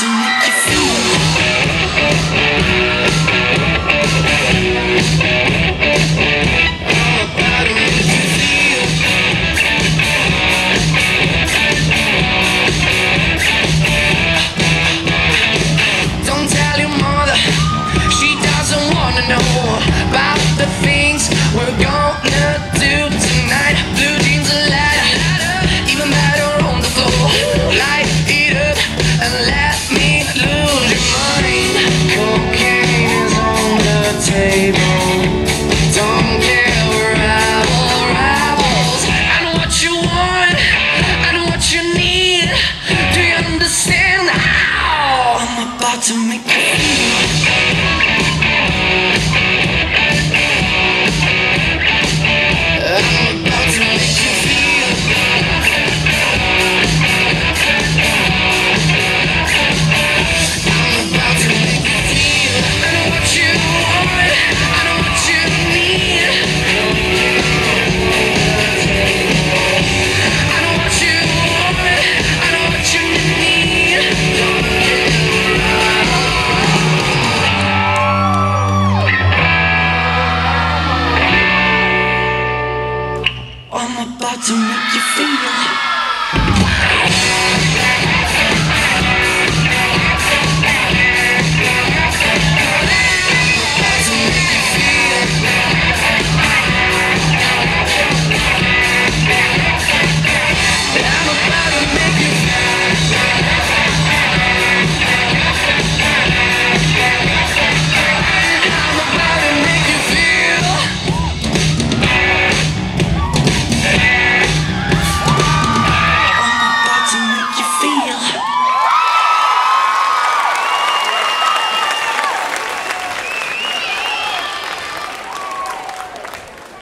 to make you feel. The things we're gonna do tonight. Blue jeans and leather, even better on the floor. Light it up and let me lose your mind. Cocaine is on the table. Don't rivals. What you want, what you need. Do you understand I'm about to make start to make you feel